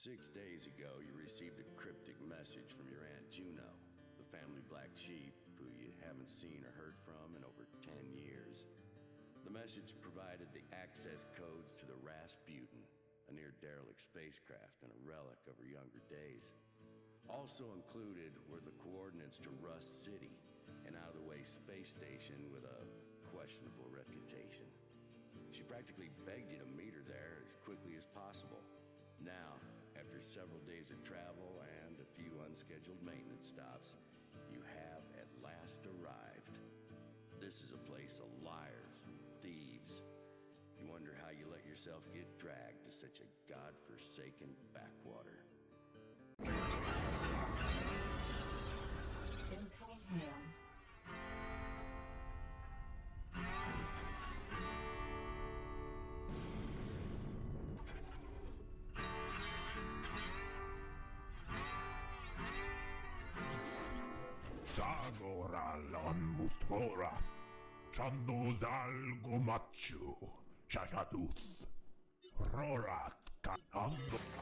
Six days ago, you received a cryptic message from your Aunt Juno, the family black sheep who you haven't seen or heard from in over 10 years. The message provided the access codes to the Rasputin, a near derelict spacecraft and a relic of her younger days. Also included were the coordinates to Rust City, an out of the way space station with a questionable reputation. She practically begged you to meet her there as quickly as possible. Several days of travel and a few unscheduled maintenance stops, you have at last arrived. This is a place of liars, and thieves. You wonder how you let yourself get dragged to such a god-forsaken backwater. Zagoral on Mustorath, Shandozal Gomachu, Shashaduth, Rorat Kanando.